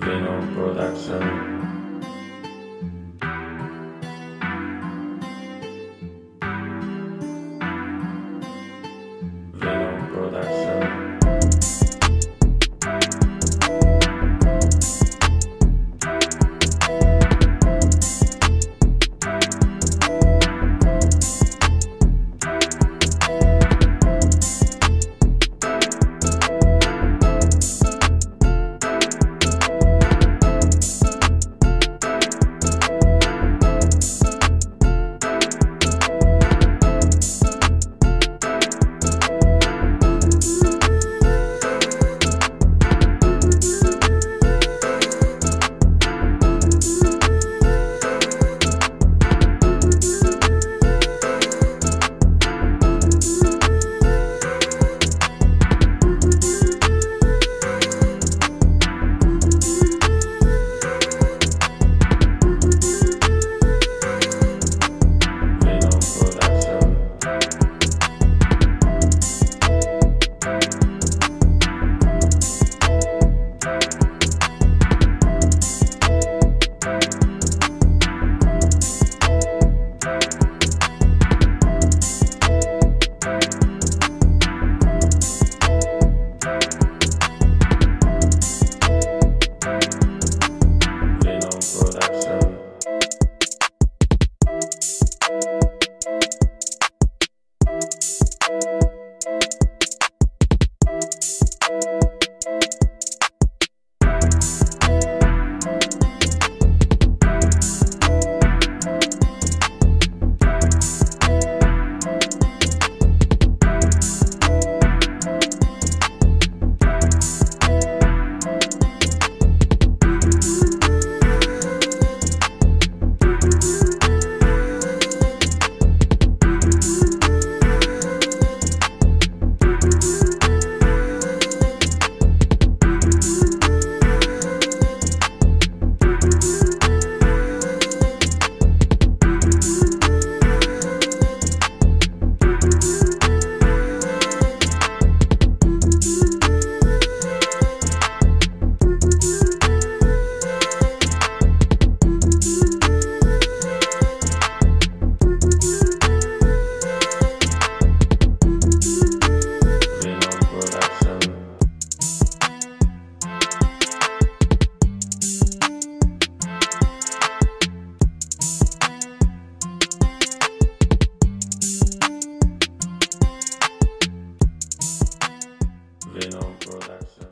Venom Production. bro. that shit.